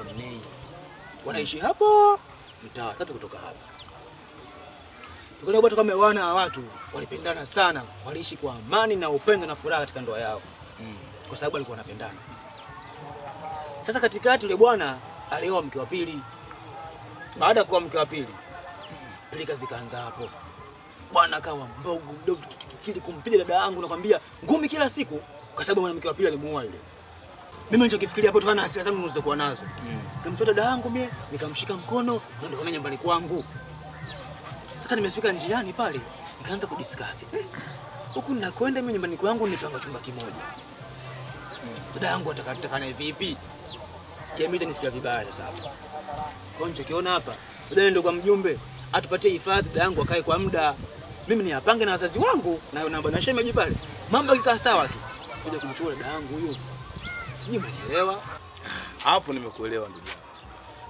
anaitwa wanaishi hapo mtaa tatu kutoka hapa. Tukaona watu kama wana wa watu walipendana sana, waliishi kwa amani na upendo na furaha katika ndoa yao kwa sababu walikuwa wanapendana. Sasa katikati yule bwana alioa mke wa pili. Baada ya kuoa mke wa pili, pilika zikaanza hapo bwana kawa mbogo mdogo kumpiga dada yangu nakwambia ngumi kila siku kwa sababu mwanamke wa pili alimuoa yule. Mimi nilichokifikiria hapo tokana na hasira zangu nilizokuwa nazo. Nikamtoa dada yangu mie, nikamshika mkono ndio ndio nyumbani kwangu. Sasa nimefika njiani pale, nikaanza kudiscuss. Huku ninakwenda mimi nyumbani kwangu nipanga chumba kimoja. Dada yangu atakatakana vipi? Jamii itanifika vibaya sasa hapa. Kwa nilichokiona hapa, dada ndio kwa mjumbe, atupatie hifadhi dada yangu akae kwa muda. Mimi ni apange na wazazi wangu na na bwana shemeji pale. Mambo yakikaa sawa tu. Kuja kumchukua dada yangu huyo. Sijui umenielewa? Hapo nimekuelewa ndugu yangu.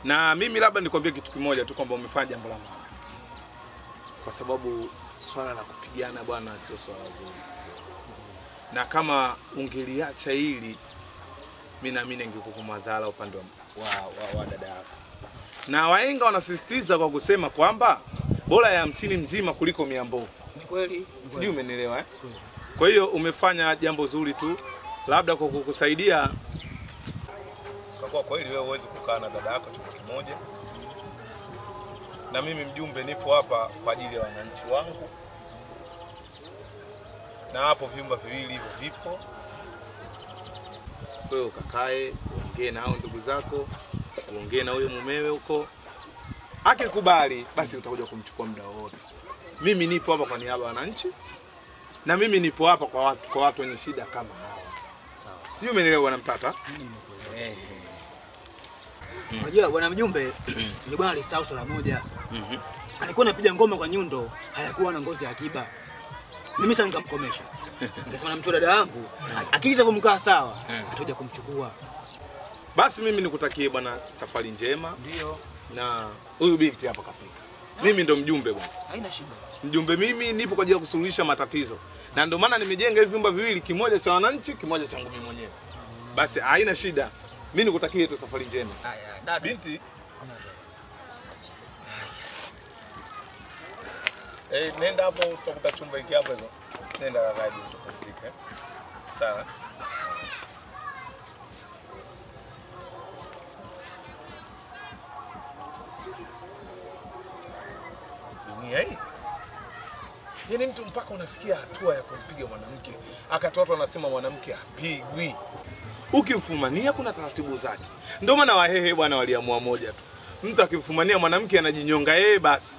Na mimi labda nikwambie kitu kimoja tu kwamba umefanya jambo la maana. Kwa sababu swala la kupigana bwana sio swala zuri. Na kama ungeliacha hili mimi naamini ingekuwa madhara upande wa, wa, wa, wa dada yako. Na waenga wanasisitiza kwa kusema kwamba bora ya hamsini mzima kuliko mia mbovu. Ni kweli? Sijui umenielewa eh? Kwa hiyo umefanya jambo zuri tu, labda kwa kukusaidia kwa kweli wewe huwezi kukaa na dada yako chumba kimoja, na mimi mjumbe nipo hapa kwa ajili ya wananchi wangu, na hapo vyumba viwili hivyo vipo. Hiyo ukakae uongee na hao ndugu zako, uongee na huyo mumewe huko, akikubali basi utakuja kumchukua muda wowote. Mimi nipo hapa kwa niaba ya wananchi na mimi nipo hapa kwa watu, kwa watu wenye shida kama hawa. Sijui umeelewa bwana Mtata? Unajua bwana mjumbe, ni bwana alisahau swala moja. Alikuwa anapiga ngoma kwa nyundo, hayakuwa na ngozi ya akiba. Mimi sasa nikamkomesha. Nikasema namtoa dada yangu, akili itakomkaa sawa, atakuja kumchukua. Basi mimi nikutakie bwana safari njema Ndio. na huyu binti hapa kafika. Mimi ndo mjumbe bwana. Haina shida. Mjumbe mimi nipo kwa ajili ya kusuluhisha matatizo. Na ndio maana nimejenga hivi vyumba viwili, kimoja cha wananchi, kimoja changu mimi mwenyewe. Basi haina shida. Mimi nikutakie tu safari njema. Dada. Binti. Eh, nenda hapo utakuta chumba hiki hapo hizo. Nenda kaka tu tupumzike. Sawa. Dunia hii. Yaani mtu mpaka unafikia hatua ya kumpiga mwanamke, akati watu wanasema mwanamke hapigwi. Ukimfumania kuna taratibu zake. Ndio maana Wahehe bwana waliamua moja tu, mtu akimfumania mwanamke anajinyonga yeye basi,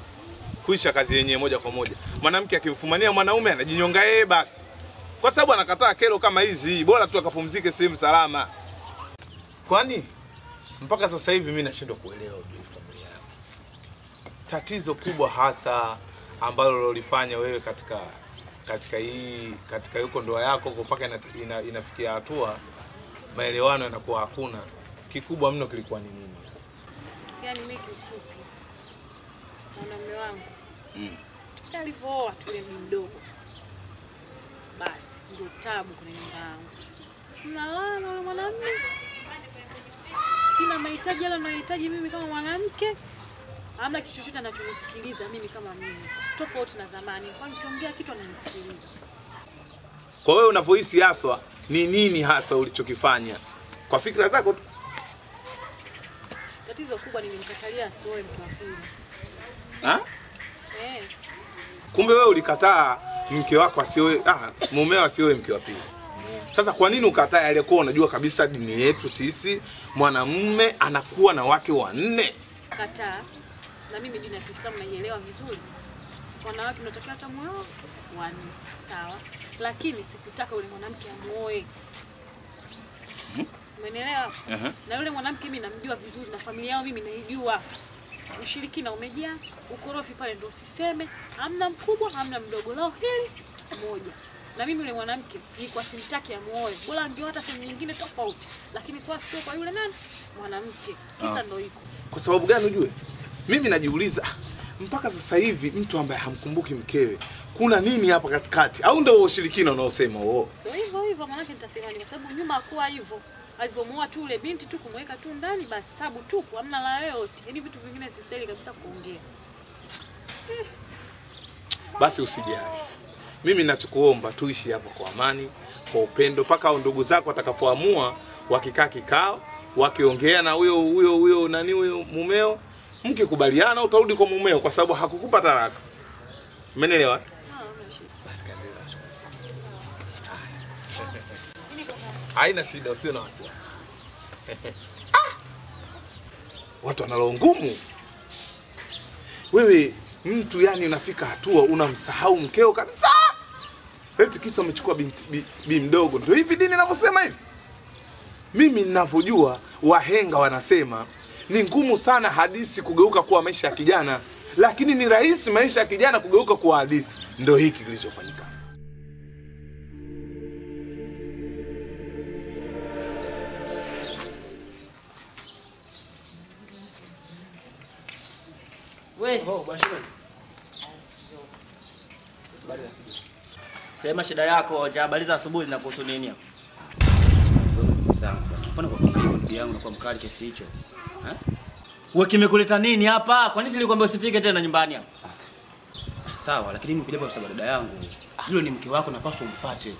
kuisha kazi yenyewe moja kwa moja. Mwanamke akimfumania mwanaume anajinyonga yeye basi, kwa sababu anakataa kero kama hizi, bora tu akapumzike sehemu salama. Kwani mpaka sasa hivi mimi nashindwa kuelewa ujue familia yako, tatizo kubwa hasa ambalo lolifanya wewe katika katika hii katika yuko ndoa yako huko mpaka ina, ina, inafikia hatua maelewano yanakuwa hakuna, kikubwa mno kilikuwa ni nini? Yani mimi kiufupi, mwanaume wangu mm. alivyooa tu ile mdogo, basi ndio tabu kwenye nyumba yangu. Sina lala na mwanamume, sina mahitaji yale nayohitaji mimi kama mwanamke. Hamna kitu chochote anachonisikiliza mimi kama mimi, tofauti na zamani. Kwa nikiongea kitu ananisikiliza. Kwa wewe unavyohisi haswa ni nini hasa ulichokifanya kwa fikra zako tu? Tatizo kubwa nilimkatalia asioe mke wa pili. Ha? Eh, Kumbe wewe ulikataa mke wako asioe, ah, mumeo asioe mke wa pili. Sasa kwa nini ukataa aliyekuwa unajua kabisa dini yetu sisi mwanamume anakuwa na wake wanne? kataa na mimi dini ya Kiislamu naielewa vizuri. Wanawake natakiwa hata muoe wanne, sawa, lakini sikutaka yule mwanamke amuoe. Umenielewa? Na yule mwanamke mimi namjua vizuri, na familia yao mimi naijua. Ushirikina umejaa, ukorofi pale ndo usiseme, hamna mkubwa, hamna mdogo, lao hili moja. Na mimi yule mwanamke nilikuwa simtaki amuoe, bora angeo hata sehemu nyingine tofauti, lakini kwa sio kwa yule nani mwanamke. Kisa ndo hiko. Kwa sababu gani ujue? Mimi najiuliza mpaka sasa hivi mtu ambaye hamkumbuki mkewe, kuna nini hapa katikati? Au ndio ushirikina unaosema wao? Ndio hivyo hivyo, maanake nitasema? Kwa sababu nyuma hakuwa hivyo, alivyomuoa tu ule binti tu kumweka tu ndani, basi tabu tu, hamna la yoyote. Yaani vitu vingine sistahili kabisa kuongea. Basi usijali, mimi ninachokuomba tuishi hapa kwa amani, kwa upendo, mpaka ndugu zako watakapoamua, wakikaa kikao, wakiongea na huyo huyo huyo nani huyo mumeo, mkikubaliana utarudi kwa mumeo, kwa sababu hakukupa talaka. Umeelewa? Haina shida, usio na wasiwasi. Ah! Watu wanalo ngumu. Wewe mtu yani unafika hatua unamsahau mkeo kabisa. Eti kisa umechukua binti bi, bi mdogo. Ndio hivi dini inavyosema hivi. Mimi ninavyojua wahenga wanasema ni ngumu sana hadithi kugeuka kuwa maisha ya kijana, lakini ni rahisi maisha ya kijana kugeuka kuwa hadithi. Ndio hiki kilichofanyika. We, sema shida yako, habari za asubuhi zinakuhusu nini hapa? Mbona kwa hivyo ndugu yangu unakuwa mkali kiasi hicho? Eh? Wewe kimekuleta nini hapa? Kwa nini nilikwambia usifike tena nyumbani hapa? Sawa, lakini mimi kuja kwa sababu dada yangu. Yule ni mke wako napaswa umfuate.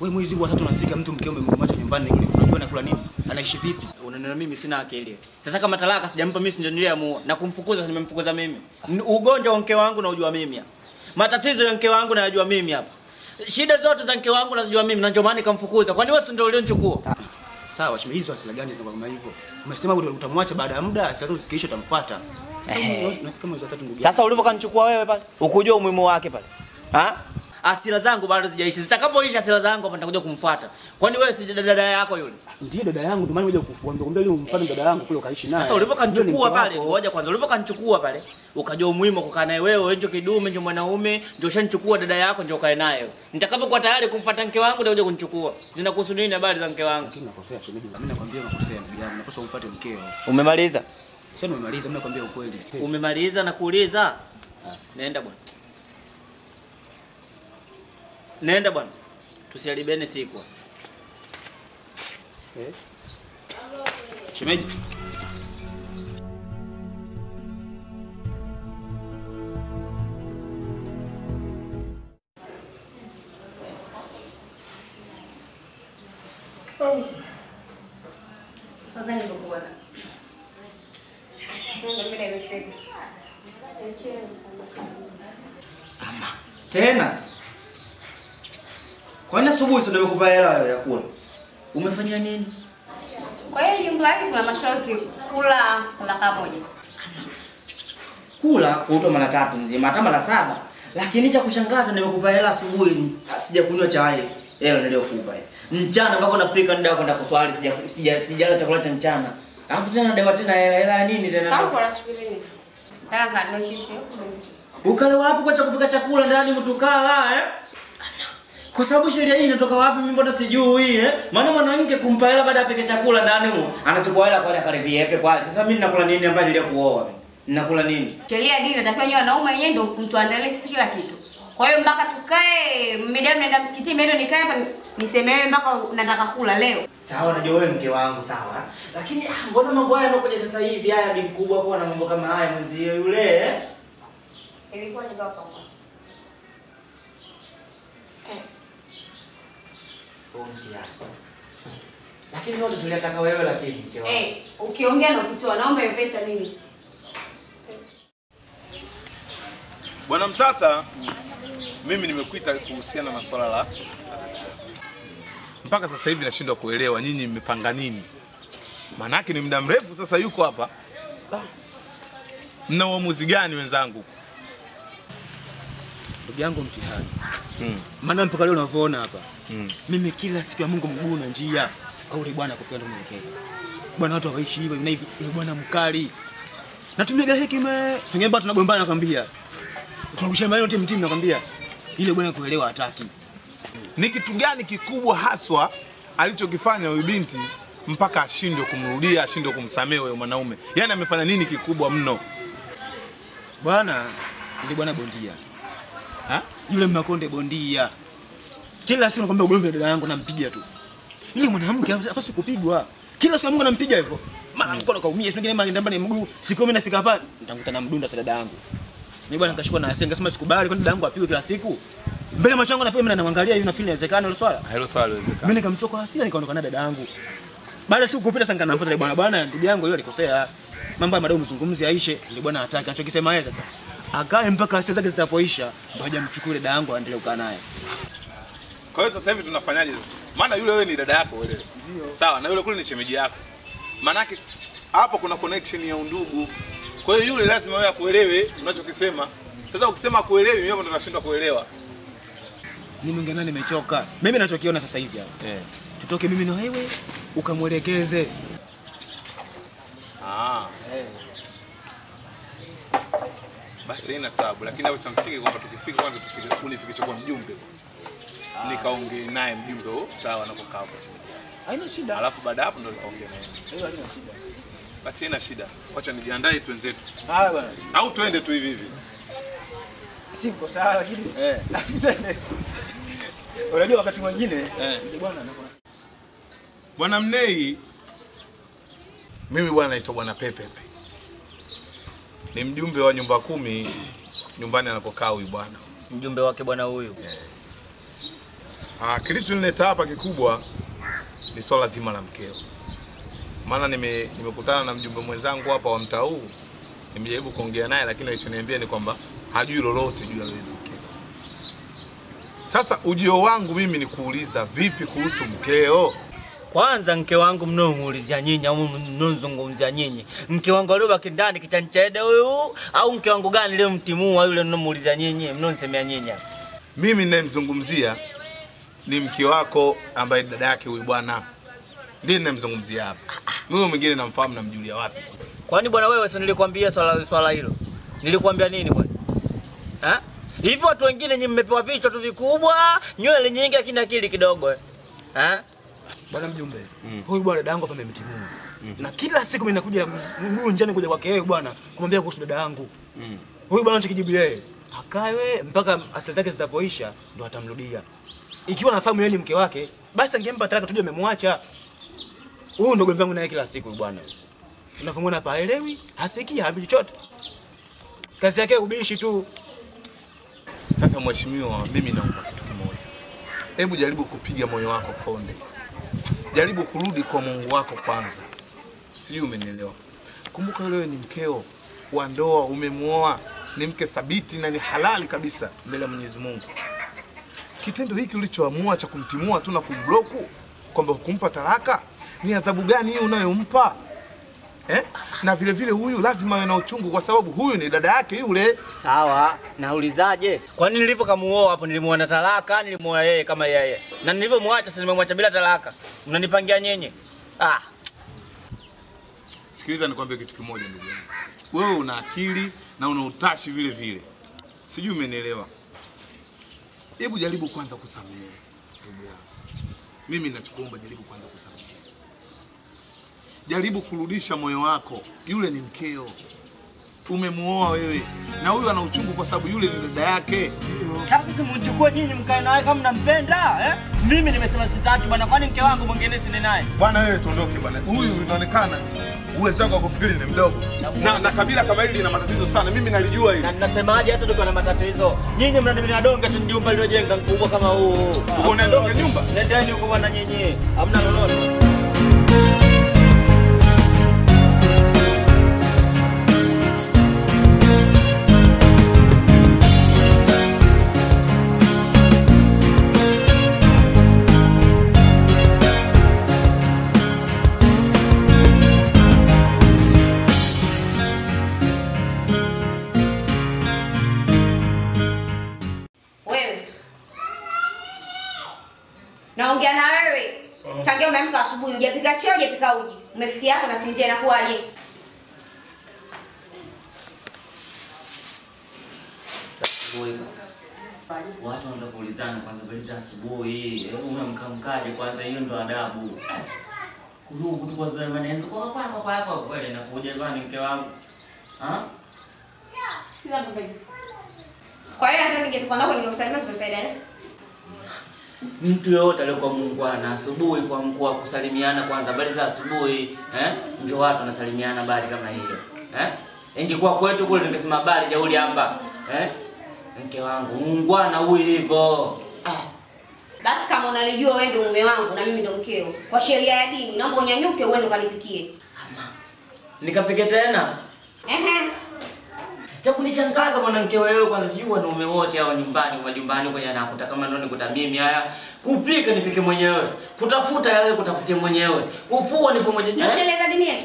Wewe mwezi wa tatu unafika mtu mkeo umemwacha nyumbani ni unajua anakula nini? Anaishi vipi? Unanena mimi sina akili. Sasa kama talaka sijampa mimi ndio niliamua na kumfukuza nimemfukuza mimi. Ugonjwa wa mke wangu naujua mimi. Matatizo ya mke wangu nayajua mimi hapa. Shida zote za mke wangu nazijua mimi na ndio maana nikamfukuza. Kwani wewe ndio ulionichukua? Sawa, shime hizo asila gani za kama hivyo? Umesema uta- utamwacha baada ya muda, sasa usikiisho utamfuata. Sasa ulivyo ulivyokanichukua wewe pale, ukujua umuhimu wake pale. Ha? Asira zangu bado zijaisha. Zitakapoisha asira zangu hapa nitakuja kumfuata. Kwani wewe si dada yako yule? Ndiye dada yangu, ndio maana nimekuja kukuambia kwamba yule umfuate dada yangu kule ukaishi naye. Sasa Yule ni ulivyokanichukua mke pale, ngoja kwanza, ulipokanichukua pale, ukajua umuhimu wa kukaa naye wewe, ndio kidume, ndio mwanaume, ndio ushanichukua dada yako, ndio ukae naye. Nitakapokuwa tayari kumfuata mke wangu, ndio uje kunichukua. Zinakuhusu nini habari za mke wangu? Lakini nakosea shemeji. Mimi nakwambia nakosea ndugu yangu, unapaswa umfuate mkeo. Umemaliza? Sasa umemaliza, mimi nakwambia ukweli. Umemaliza na kuuliza? Nenda bwana. Nenda bwana. Tusiharibeni siku. Eh? Shemeji. Ama nikuona. Ndio nini asubuhi sio nimekupa hela ya kula? Umefanya nini? Kwa hiyo jumla hii kuna masharti kula kuna pamoja. Kula kuitwa mara tatu nzima, hata mara saba. Lakini cha kushangaza nimekupa hela asubuhi, sijakunywa chai. Hela niliyokupa. Mchana mpaka nafika ndio kwenda kuswali, sija sija sijala chakula cha mchana. Alafu tena dewa tena hela hela ya nini tena? Sawa kwa nasubiri nini? Nataka kanunue chips. Ukale wapi kwa cha kupika chakula ndani mtu kala eh? Kwa sababu sheria hii inatoka wapi mimi mbona sijui eh? Maana mwanamke kumpa hela baada ya apike chakula ndani huko, anachukua hela pale akale viepe pale. Sasa mimi ninakula nini ambaye nilikuoa mimi? Ninakula nini? Sheria hii dini inatakiwa nyewe wanaume wenyewe ndio mtu andalie sisi kila kitu. Kwa hiyo mpaka tukae midam naenda msikitini mimi ndio nikae hapa niseme wewe mpaka nataka kula leo. Sawa najua wewe mke wangu sawa. Lakini ah, mbona mambo haya yanakuja sasa hivi haya bi mkubwa kwa na mambo kama haya mwenzio yule eh? Ilikuwa ni baba kwanza. Eh. Huo mtihani. Lakini wote tuliataka wewe lakini mke wangu. Eh, ukiongea na ukitoa naomba hiyo pesa mimi. Bwana Mtata, mimi nimekuita kuhusiana na swala la mpaka sasa hivi nashindwa kuelewa nyinyi mmepanga nini. Maanake ni muda mrefu sasa yuko hapa. Mna uamuzi gani wenzangu? Yangu mtihani. Mm. Maana mpaka leo unavyoona hapa. Mm. Mimi kila siku ya Mungu mguu na njia. Kwa ule bwana kwa ndo mwelekeza. Bwana watu hawaishi hivyo na hivi. Ule bwana mkali. Natumia hekima. Singemba tunagombana nakwambia. tunarusha maneno timu timu nakwambia. Ile bwana kuelewa hataki. Ni kitu gani kikubwa haswa alichokifanya huyu binti mpaka ashindwe kumrudia, ashindwe kumsamehe huyo mwanaume? Yaani amefanya nini kikubwa mno? Bwana, ile bwana bondia. Ha? Yule Makonde bondia. Kila siku nakwambia ugomvi na dada yangu nampiga tu. Yule mwanamke hapaswi kupigwa. Kila siku Mungu anampiga hivyo. Mara mkono kaumia, singine mara ndamba ni mguu. Siku mimi nafika hapa, nitakuta na mdunda dada yangu. Mimi bwana nikashikwa na hasira, nikasema sikubali kwani dada yangu apigwe kila siku. Mbele macho yangu napiga mimi namwangalia hivi nafikiri inawezekana hilo swala. Hilo swala inawezekana. Mimi nikamchoka hasira nikaondoka na dada yangu. Baada siku kupita sasa namfuata bwana bwana ndugu yangu yule alikosea. Mambo ya madau mzungumzi aishe, ndio bwana hataki anachokisema yeye sasa. Akae mpaka hasira zake zitapoisha, ndio aje dada yangu aendelee kukaa naye. Kwa hiyo sasa hivi tunafanyaje sasa? Maana yule wewe ni dada yako wewe. Sawa, na yule kule ni shemeji yako. Maanake hapo kuna connection ya undugu. Kwa hiyo yule lazima wewe akuelewe unachokisema. Sasa ukisema kuelewi, mimi ndo nashindwa kuelewa. Mimi nani nimechoka. Mimi nachokiona sasa hivi hapa. Eh. Tutoke mimi na wewe ukamwelekeze. Ah. Basi haina tabu, lakini hapo cha msingi kwamba tukifika kwanza tufike unifikishe kwa mjumbe kwanza. Nikaongee naye mjumbe huo, sawa anapokaa hapo. Haina shida. Alafu baada hapo ndo nikaongea naye. Hiyo haina shida. Basi haina shida. Wacha nijiandae twenzetu. Haya bwana. Au twende tu hivi hivi. Siko sawa lakini Eh. Unajua wakati mwingine Eh. na bwana Bwana Mnei, mimi bwana naitwa Bwana Pepepe, ni mjumbe wa nyumba kumi nyumbani anapokaa huyu bwana. Mjumbe wake bwana huyu. yeah. Ah, kilichonileta hapa kikubwa ni swala zima la mkeo, maana nime nimekutana na mjumbe mwenzangu hapa wa mtaa huu, nimejaribu kuongea naye, lakini alichoniambia ni kwamba hajui lolote juu ya wewe mkeo. Sasa ujio wangu mimi ni kuuliza vipi kuhusu mkeo? Kwanza mke wangu mnomuulizia nyinyi au mnonzungumzia nyinyi, mke wangu aliobaki ndani kichanchede huyu au mke wangu gani leo mtimua yule mnomuulizia nyinyi, mnonsemea nyinyi? Mimi ninayemzungumzia ni mke wako ambaye dada yake huyu bwana ndiye ninayemzungumzia hapa. Huyo mwingine namfahamu, namjulia wapi? Kwani bwana wewe, si nilikwambia swala swala hilo? Nilikwambia nini kwani? Ha? Hivi watu wengine nyinyi mmepewa vichwa tu vikubwa, nywele nyingi lakini akili kidogo. eh. Bwana mjumbe, huyu bwana dada yangu hapa amemtimua. Na kila siku mimi nakuja mguu njani kuja kwake yeye bwana kumwambia kuhusu dada yangu. Huyu bwana anachokijibu yeye, akawe mpaka asili zake zitapoisha ndo atamrudia. Ikiwa nafahamu yeye ni mke wake, basi angempa talaka tujue amemwacha. Huyu ndo gomvi wangu naye kila siku bwana. Unafungua hapa haelewi, hasikii, haambi chochote. Kazi yake ubishi tu. Sasa mheshimiwa, mimi naomba kitu kimoja. Hebu jaribu kupiga moyo wako konde, jaribu kurudi kwa Mungu wako kwanza. Sijui umenielewa? Kumbuka wewe ni mkeo wa ndoa, umemwoa ni mke thabiti na ni halali kabisa mbele ya Mwenyezi Mungu. Kitendo hiki ulichoamua cha kumtimua tu na kumbloku kwamba hukumpa talaka, ni adhabu gani hiyo unayompa eh? Na vile vile huyu lazima awe na uchungu, kwa sababu huyu ni dada yake yule. Sawa, naulizaje? Kwani nilipo kamuoa hapo nilimuona talaka, nilimuoa yeye kama yeye. Na nilivyomwacha si nimemwacha bila talaka. Mnanipangia nyenye. Ah, Sikiliza nikwambie kitu kimoja ndugu yangu. Wewe una akili na una utashi vile vile. Sijui umenielewa. Hebu jaribu kwanza kusamehe ndugu yangu. Mimi ninachokuomba jaribu kwanza kusamehe. Jaribu kurudisha moyo wako. Yule ni mkeo. Umemuoa wewe. Na huyu ana uchungu kwa sababu yule ni dada yake. sasa sisi mchukue nyinyi mkae naye kama mnampenda, eh? Mimi nimesema sitaki bwana, kwani mke wangu mwingine sine naye. Bwana wewe tuondoke bwana. Huyu inaonekana uwezo wako wa kufikiri ni mdogo. Na, na kabila kama hili lina matatizo sana. Mimi nalijua hili. Na ninasemaje hata tukiwa na matatizo. Nyinyi mnanibina donge tu jumba lililojenga mkubwa kama huu. Uko na donge nyumba? Nendeni huko bwana nyinyi. Hamna lolote. Umefikia hapo na sinzia inakuwaje? Watu wanza kuulizana kwanza bali za asubuhi. Hebu unamkamkaje kwanza hiyo ndo adabu. Kuruhu tu kwa maneno kwa kwa kwa kwa kwa kweli nakuja bwana mke wangu. Ah? Sina. Kwa hiyo hata ningetoka nako ningekusalimia kwa faida eh? Mtu yoyote aliyokuwa muungwana asubuhi kwa mkuu wa kusalimiana kwanza habari za asubuhi, eh? Ndio watu wanasalimiana habari kama hiyo. Eh? Ingekuwa kwetu kule ningesema habari jauli hapa. Eh? Mke wangu, muungwana huyu hivyo. Ah. Basi kama unalijua wewe ndio mume wangu na mimi ndio mkeo. Kwa sheria ya dini naomba unyanyuke uende ukanipikie. Nikapike tena. Ehe. Cha kunishangaza mwanamke wewe kwanza sijui wanaume wote hao nyumbani majumbani kwenye anakuta kama ndio nikuta mimi haya kupika nipike mwenyewe kutafuta yale kutafutie mwenyewe kufua nifue mwenyewe. Ndio sheria za dini yetu.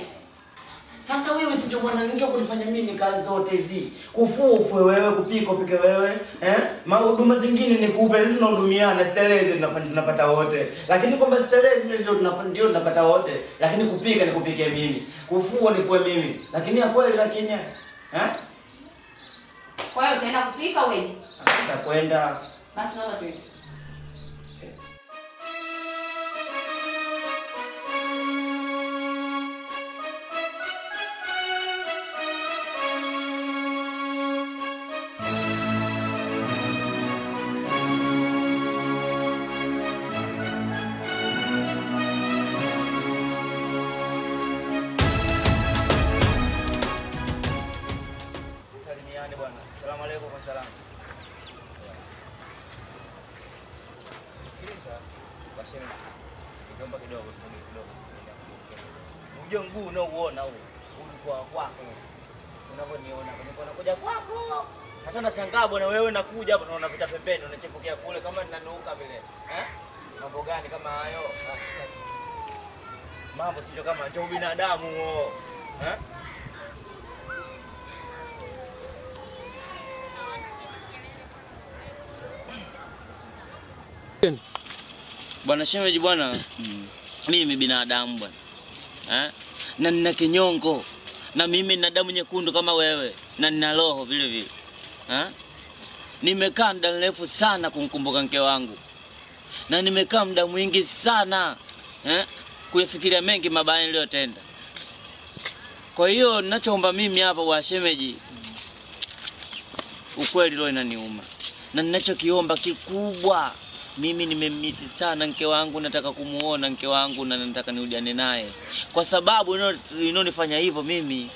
Sasa wewe si ndio mwanamke kunifanya mimi kazi zote hizi? Kufua ufue wewe kupika upike wewe eh? Mahuduma zingine nikupe ili tunahudumiana stelezi tunafanya tunapata wote. Lakini kwamba stelezi ndio tunafanya ndio tunapata wote. Lakini kupika nikupike mimi kufua nifue mimi. Lakini ya kweli lakini eh Kwa hiyo utaenda kupika uende. Nitakwenda Basi naomba tuende. Bwana shemeji bwana, mimi binadamu bwana eh? na nina kinyongo na mimi nina damu nyekundu kama wewe na nina roho vile vile eh? Nimekaa muda mrefu sana kumkumbuka mke wangu na nimekaa muda mwingi sana eh? kuyafikiria mengi mabaya niliyotenda. Kwa hiyo ninachoomba mimi hapa kwa shemeji, ukweli leo inaniuma. Na ninachokiomba kikubwa mimi nimemisi sana mke wangu, nataka kumuona mke wangu na nataka niudiane naye, kwa sababu ino- inonifanya hivyo mimi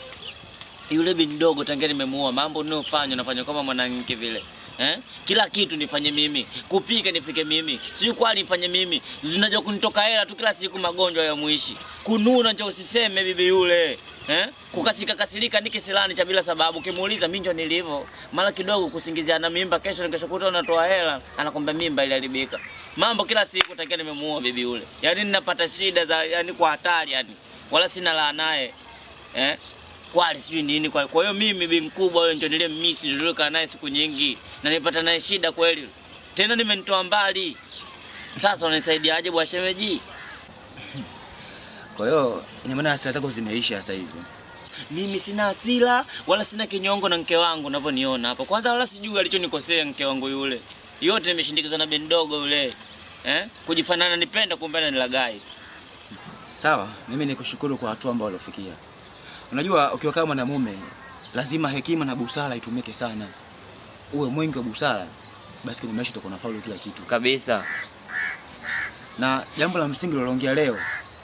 yule bi mdogo tangia nimemuoa, mambo ninayofanya nafanya kama mwanamke vile. Eh? Kila kitu nifanye mimi, kupika nipike mimi, sijui kwani nifanye mimi, zinajua kunitoka hela tu kila siku, magonjwa ya mwishi, kununa njo usiseme bibi yule eh? Kukasika kasirika niki silani cha bila sababu, kimuuliza mimi ndio nilivyo, mara kidogo kusingiziana mimba, kesho nikesho kuta unatoa hela, anakwambia mimba iliharibika. Mambo kila siku takia nimemuoa bibi yule, yani ninapata shida za yani kwa hatari yani, wala sina la naye. Eh? kwali sijui nini kwa kwa hiyo mimi bi mkubwa yule ndio niliyemmisi niliyokaa naye siku nyingi. Na nilipata naye shida kweli. Tena nimenitoa mbali. Sasa unanisaidiaje bwa shemeji Kwa hiyo ina maana hasira zako zimeisha sasa hivi. mimi sina hasira wala sina kinyongo na mke wangu unavyoniona hapa kwanza wala sijui alichonikosea mke wangu yule yote nimeshindikizwa na bendi dogo yule eh kujifanana nipenda kumbe nilagai. Sawa, mimi nikushukuru kwa hatua ambayo uliofikia. Unajua ukiwa kama mwanamume lazima hekima na busara itumike sana. Uwe mwingi wa busara, basi kwenye maisha utakuwa unafaulu kila kitu. kabisa Na jambo la msingi uliloongea leo,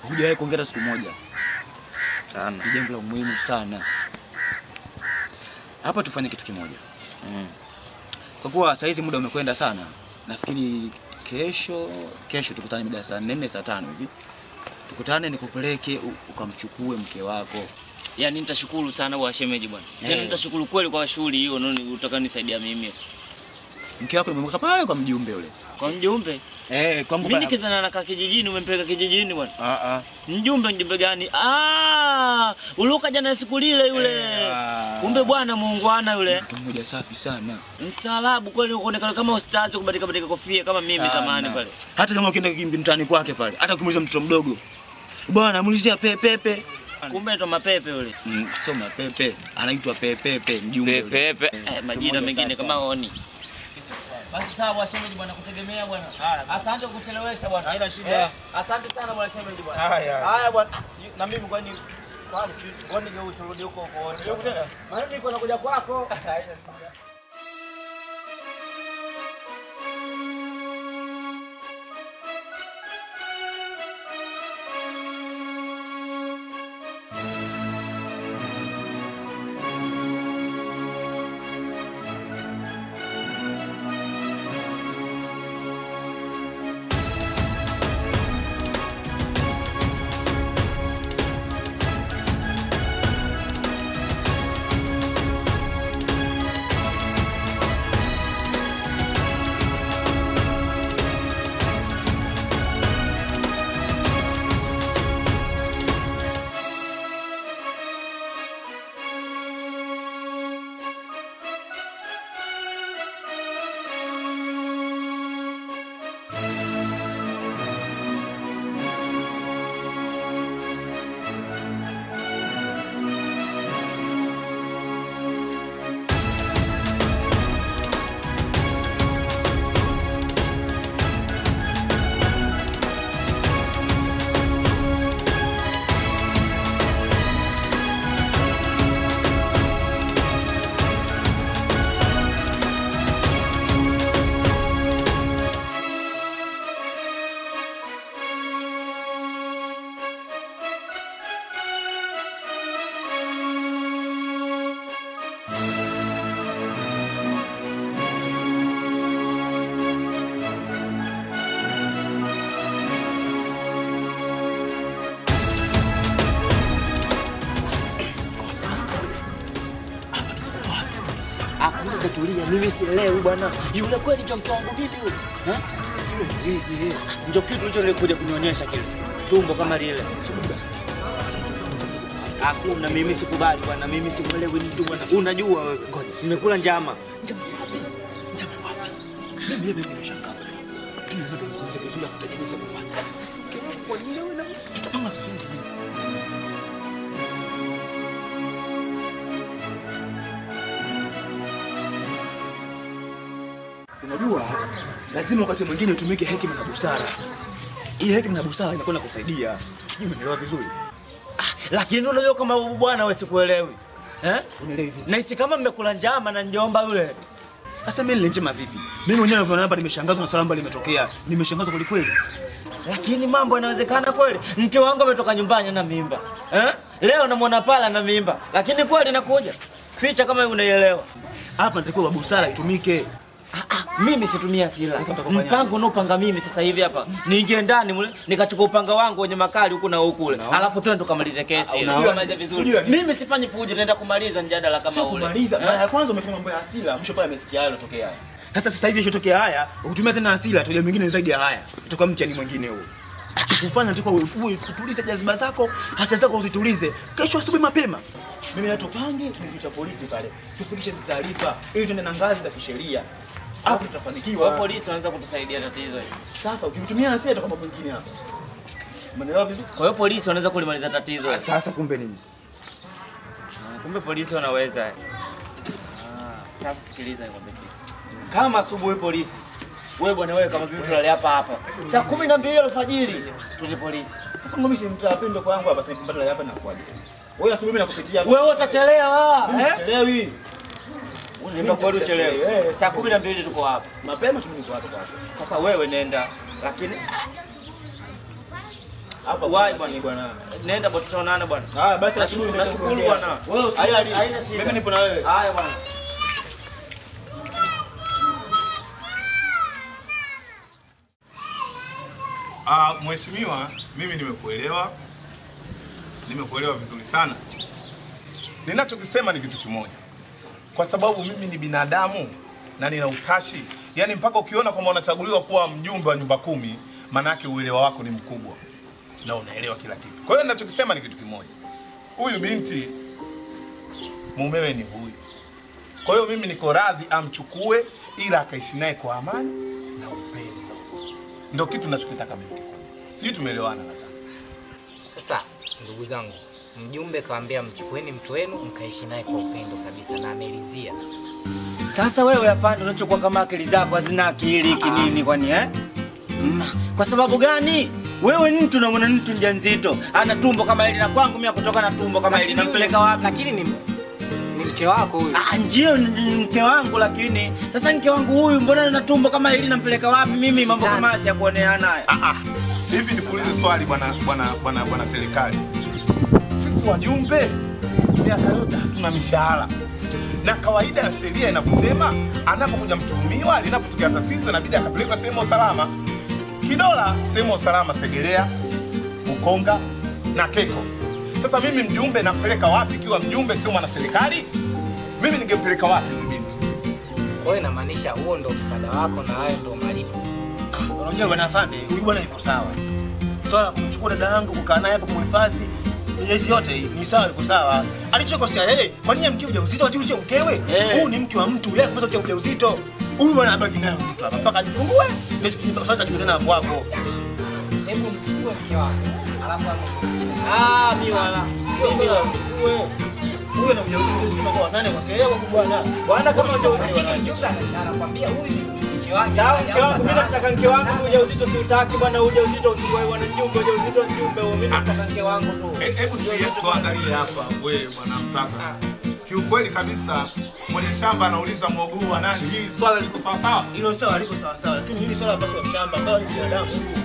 hujawahi kuongea siku moja. sana Ni jambo la muhimu sana. Hapa tufanye kitu kimoja. mm. Kwa kuwa saa hizi muda umekwenda sana, nafikiri kesho kesho tukutane mida saa nne saa tano hivi, tukutane nikupeleke ukamchukue mke wako. Yaani nitashukuru sana kwa shemeji bwana. Tena Eh. nitashukuru kweli kwa shughuli hiyo utakanisaidia mimi. Mke wako nimemweka pale kwa mjumbe ule. Kwa mjumbe. Eh, kwa Mimi nikizana na kijijini umempeleka kijijini bwana. Ah ah. Mjumbe mjumbe gani? Ah, uluka jana siku lile yule. Eh, ah. Kumbe bwana muungwana yule. Mtu mmoja safi sana. Mstaarabu kweli unaonekana kama ustazi kubadilika badilika kofia kama mimi zamani pale. Hata kama ukienda kimbi mtaani kwake pale, hata ukimuuliza mtoto mdogo, bwana muulizia pepepe. Kumbe ndo mapepe yule. Mm, sio mapepe, anaitwa pepepe mjumbe. Pepepe. Pepe. Eh, majina mengine kama oni. Basi sawa bwana shemeji bwana kutegemea bwana. Asante kuchelewesha bwana. Haina shida. Eh, Asante sana bwana shemeji bwana. Haya. Haya bwana. Ah, Na mimi kwani kwani kwani je uturudi huko huko. Maana niko nakuja kwako. Hakuna tulia, mimi sielewi bwana. Yule kweli ndio mke wangu mimi yule. Eh? Ndio kitu hicho nilikuja kunionyesha kile. Tumbo kama lile. Hakuna, mimi sikubali bwana, mimi sikuelewi mtu bwana. Unajua wewe, nimekula njama. Mimi mimi nimeshangaa. Ndio kuzungumza vizuri afu tutajua kufanya. Sasa mke wangu kwa nini wewe lazima wakati mwingine utumike hekima na busara. Hii hekima na busara inakwenda kusaidia. Sijui umeelewa vizuri. Ah, Lakini unajua kama bwana wewe sikuelewi. Eh? Unielewi vizuri. Na Nahisi kama mmekula njama na njomba yule. Sasa mimi nilenjema vipi? Mimi mwenyewe navyoona hapa nimeshangazwa na salamu limetokea. Nimeshangazwa kweli kweli. Lakini mambo yanawezekana kweli? Mke wangu ametoka nyumbani na mimba eh? Leo namwona pala na mimba, lakini kweli nakuja picha kama unaielewa. Hapa natakiwa busara itumike. Mimi situmia hasira. Sasa utakufanyaje? Mpango unaopanga mimi sasa hivi hapa, niingie ndani mule nikachukua upanga wangu wenye makali huku na huku kule, alafu twende tukamalize kesi unaona? vizuri. Mimi sifanyi fujo, naenda kumaliza mjadala kama ule. kumaliza. Eh? Mara ya kwanza umefanya mambo ya hasira, mwisho pale amefikia hayo yanatokea haya. Sasa sasa hivi yashotokea haya, ukitumia tena hasira, tuja mwingine zaidi ya haya. Utakuwa mtihani mwingine huo. Chakufanya natakiwa uwe utulize jaziba zako, hasira zako uzitulize. Kesho asubuhi mapema. Mimi na tupange polisi pale. Tufikishe taarifa ili tuende na ngazi za kisheria. Hapo Kwa tutafanikiwa. polisi wanaweza kutusaidia tatizo hili. Sasa ukimtumia na itakuwa kama mwingine hapa. Umeelewa vizuri? Kwa hiyo polisi wanaweza kulimaliza tatizo. Ah, hili. Sasa kumbe nini? Ah, Kumbe polisi wanaweza. Ah, Sasa sikiliza nikwambie kitu. Kama asubuhi polisi, wewe bwana wewe kama vipi tulale hapa hapa. Saa kumi na mbili alfajiri tuje polisi. Sasa mimi si mtapendo kwangu hapa sasa mpata hapa na kwaje. Wewe asubuhi mimi nakupitia. Wewe utachelewa, Mimi kweli uchelewe. Eh. Saa kumi na mbili tuko hapa. Mapema tu mimi hapa. Sasa wewe nenda, lakini Hapa Wai bwana bwana. nenda bwana, tutaonana bwana. Ah, basi Nashukuru- asubuhi ndio nashukuru bwana. Wewe haina shida. Mimi nipo na wewe. Haya bwana. Ah, mheshimiwa, mimi nimekuelewa, nimekuelewa vizuri sana. Ninachokisema ni kitu kimoja, kwa sababu mimi ni binadamu na nina utashi, yaani mpaka ukiona kwamba unachaguliwa kuwa mjumbe wa nyumba kumi, maanake uelewa wako ni mkubwa na unaelewa kila kitu. Kwa hiyo ninachokisema ni kitu kimoja, huyu binti mumewe ni huyu. Kwa hiyo mimi niko radhi amchukue, ila akaishi naye kwa amani na upendo ndio kitu ninachokitaka mimi. Sijui tumeelewana. Sasa ndugu zangu, mjumbe kawaambia mchukueni mtu wenu mkaishi naye kwa upendo kabisa, na amelizia. Sasa wewe afande, unachokuwa kama akili zako hazina akili hiki nini kwani eh? Mm, Kwa sababu gani? Wewe mtu na mwana mtu mjamzito, ana tumbo kama hili na kwangu mimi kutoka na tumbo kama hili, nampeleka wapi? Lakini ni, mke wako huyu. Ah, ndio ni mke wangu, lakini sasa mke wangu huyu mbona ana tumbo kama hili, nampeleka wapi mimi? Mambo kama haya si ya kuonea naye. Ah, ah. Hivi nikuulize swali bwana bwana bwana bwana serikali. Sisi wajumbe miaka yote hatuna mishahara. Na kawaida ya sheria inakusema anapokuja mtuhumiwa linapotokea tatizo inabidi akapelekwa sehemu salama. Kidola sehemu salama, Segerea, Ukonga na Keko. Sasa mimi mjumbe nampeleka wapi ikiwa mjumbe sio mwana serikali? Mimi ningempeleka wapi huyu binti? Kwa hiyo inamaanisha huo ndo msaada wako na hayo ndo malipo. Unajua bwana afande, huyu bwana yuko sawa. Swala la kumchukua dada yangu kukaa naye hapa kumhifadhi Hizi yote hii, ni sawa, yuko sawa. Alichokosea yeye, kwa nini amtie ujauzito wakati huyu sio mkewe? Eh. Huu ni mke wa mtu, yeye kupaswa kutia ujauzito. Huyu bwana abaki naye mtu hapa mpaka ajifungue. Ndio sasa tajulikana hapo hapo. Hebu mchukue mke wako, alafu. Ah, mimi wala. Sio sio mchukue. Huyu na ujauzito kama kwa nane kwa kwa bwana. Bwana kama ujauzito. mjumbe ana- huyu ni mke wake. Sawa, mke wangu, mimi nataka mke wangu tu, ujauzito siutaki bwana, ujauzito uchukue bwana mjumbe, ujauzito mjumbe, mimi nataka mke wangu tu. Eh, Hebu tuangalie hapa, wewe bwana mtaka. Kiukweli kabisa mwenye shamba anauliza mwoguu wa nani? Hii swala liko sawa sawa? Hilo sawa liko sawa sawa, lakini hili swala basi wa shamba, sawa ni binadamu huyu.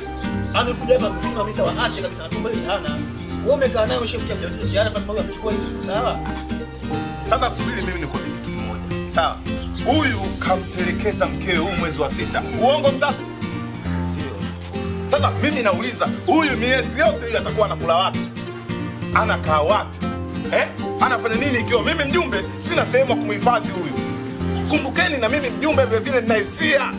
Amekuja mzima kabisa wa afya kabisa na hana. Wewe umekaa naye ushakutia ujauzito tayari basi mambo kuchukua hivi. Sawa? Sasa subiri, mimi nikwambie kitu kimoja, sawa? Huyu kamtelekeza mkewe huu mwezi wa sita, uongo mtatu? Sasa mimi nauliza, huyu miezi yote hii atakuwa anakula wapi? Anakaa wapi? Eh? Anafanya nini ikiwa mimi mjumbe sina sehemu ya kumhifadhi huyu? Kumbukeni na mimi mjumbe vile vile nina hisia.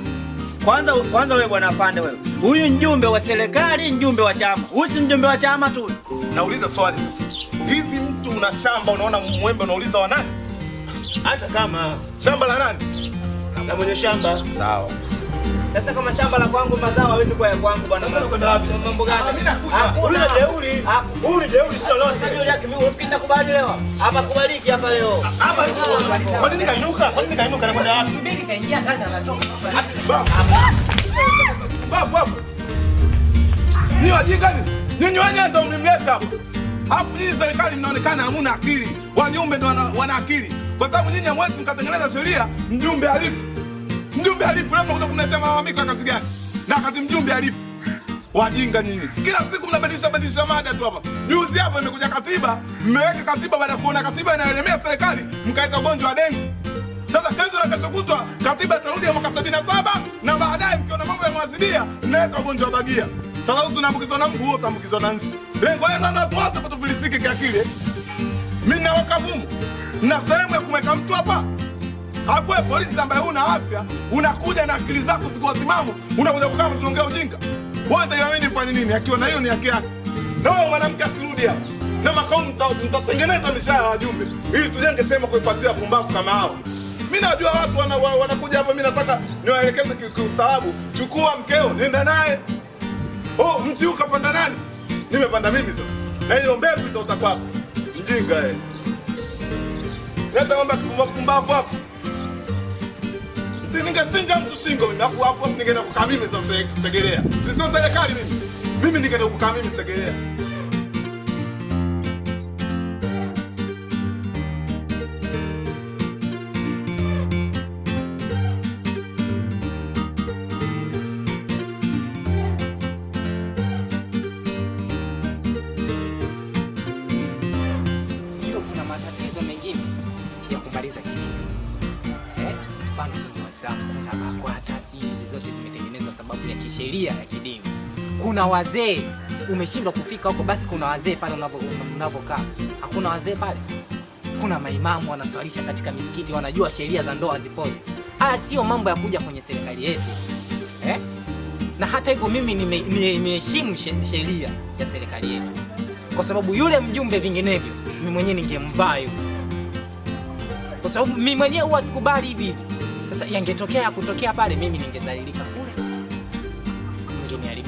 Kwanza kwanza wewe bwana afande wewe. Huyu mjumbe wa serikali, mjumbe wa chama. Huyu si mjumbe wa chama tu. Nauliza swali sasa, hivi mtu una shamba unaona mwembe unauliza wa nani? Hata kama Shamba la nani? na mwenye shamba Sawa. Sasa kama shamba la kwangu mazao hawezi kuwa ya kwangu bwana. Sasa unakwenda wapi? Mambo gani? Mimi nakuja. huyu ni jeuri. Huyu ni jeuri sio lolote. Sasa jeuri yake mimi unafikiri nakubali leo? Hapa kubaliki hapa leo. Hapa sio. Kwa nini kainuka? Kwa nini kainuka na kwenda wapi? Subiri kaingia ndani anatoka. Babu, babu. Ni wajinga ni? Nyinyi wenyewe ndio mlimleta hapo. Hapo nyinyi serikali mnaonekana hamuna akili. Wajumbe ndio wana, akili. Kwa sababu nyinyi hamwezi mkatengeneza sheria mjumbe alipo. Mjumbe alipo leo mnakuja kumletea malalamiko ya kazi gani? Na wakati mjumbe alipo. Wajinga nyinyi. Kila siku mnabadilisha badilisha mada tu hapa. Juzi hapa imekuja katiba, mmeweka katiba baada ya kuona katiba inaelemea serikali, mkaita ugonjwa wa dengue. Sasa kesho na kesho kutwa katiba itarudi ya mwaka sabini na saba na baadaye mkiona mambo yamewazidia mnaleta ugonjwa wa bagia. Sasa unaambukizwa na wewe utaambukizwa na nzi. Lengo lenu na patufilisike kiakili. kile. Mimi naweka bumu na sehemu ya kumweka mtu hapa. Alafu wewe polisi ambaye una afya unakuja na akili zako ziko timamu, unakuja kukaa hapa tunaongea ujinga. Wewe utaiamini mfanye nini? Akiwa na hiyo ni haki yake. Na wewe mwanamke asirudi hapa. Na makao mta- mtatengeneza mishahara ya wajumbe ili tujenge sehemu kuifasia pumbavu kama hao. Mimi najua watu wana, wa- wanakuja hapa, mimi nataka niwaelekeze ki- kiustaarabu. Chukua mkeo, nenda naye. Oh, mti ukapanda kapanda nani? Nimepanda mimi sasa. Na hiyo mbegu itaota kwako. Mjinga eh. Leta mambo kumba kupumbavu pumbavu hapo. Mti ningechinja mtu shingo mimi, afu afu ningeenda kukaa mimi sasa Segerea. Sisi serikali mimi. Mimi ningeenda kukaa mimi Segerea. Kuna wazee umeshindwa kufika huko, basi kuna wazee pale unavokaa hakuna wazee pale. Kuna maimamu wanaswalisha katika misikiti, wanajua sheria za ndoa zipoje. Haya sio mambo ya kuja kwenye serikali yetu eh? Na hata hivyo mimi nime- nime- nimeheshimu sheria ya serikali yetu, kwa sababu yule mjumbe, vinginevyo mimi mwenyewe ningembayo, kwa sababu mimi mwenyewe huwa sikubali hivi hivi. Sasa yangetokea ya kutokea pale, mimi ningedhalilika